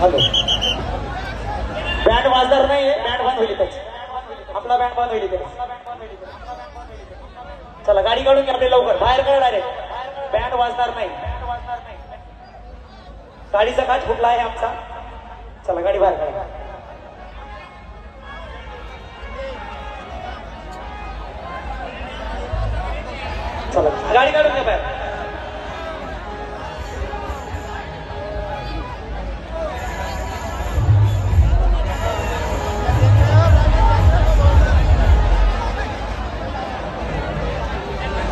Hello. Band वाजणार नाही band बंद होईल त्याची आपला बंद होईल त्याची चला गाडी काढून घ्या लवकर. बाहेर काढ डायरेक्ट बँड वाजणार नाही. गाडीचा काच फुटला आहे आमचा. चला गाडी बाहर काढा. चला गाडी काढून घ्या बाहेर.